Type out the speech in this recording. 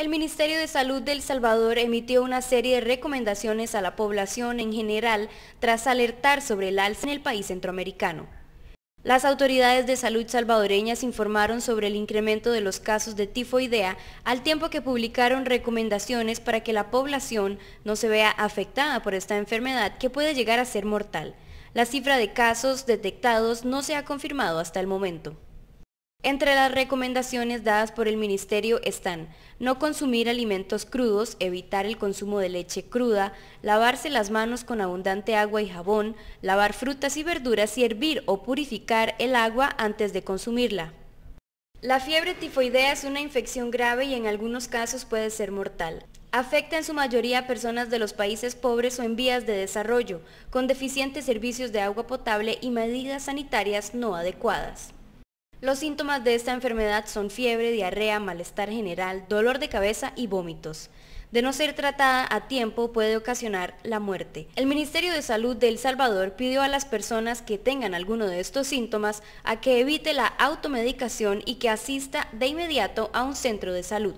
El Ministerio de Salud de El Salvador emitió una serie de recomendaciones a la población en general tras alertar sobre el alza en el país centroamericano. Las autoridades de salud salvadoreñas informaron sobre el incremento de los casos de tifoidea al tiempo que publicaron recomendaciones para que la población no se vea afectada por esta enfermedad que puede llegar a ser mortal. La cifra de casos detectados no se ha confirmado hasta el momento. Entre las recomendaciones dadas por el Ministerio están no consumir alimentos crudos, evitar el consumo de leche cruda, lavarse las manos con abundante agua y jabón, lavar frutas y verduras y hervir o purificar el agua antes de consumirla. La fiebre tifoidea es una infección grave y en algunos casos puede ser mortal. Afecta en su mayoría a personas de los países pobres o en vías de desarrollo, con deficientes servicios de agua potable y medidas sanitarias no adecuadas. Los síntomas de esta enfermedad son fiebre, diarrea, malestar general, dolor de cabeza y vómitos. De no ser tratada a tiempo puede ocasionar la muerte. El Ministerio de Salud de El Salvador pidió a las personas que tengan alguno de estos síntomas a que evite la automedicación y que asista de inmediato a un centro de salud.